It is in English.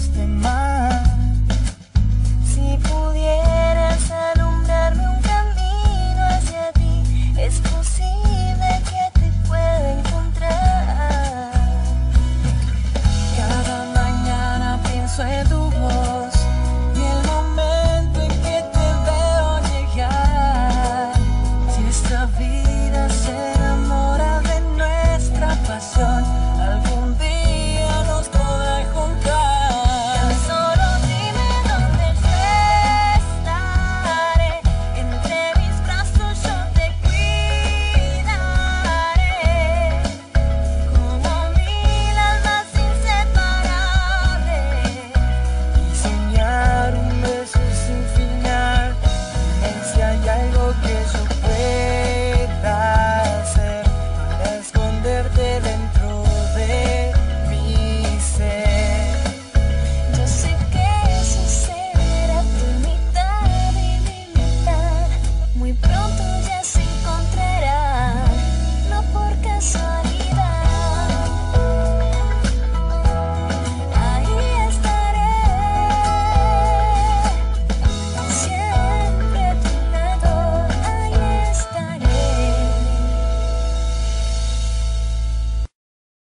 rest in mine.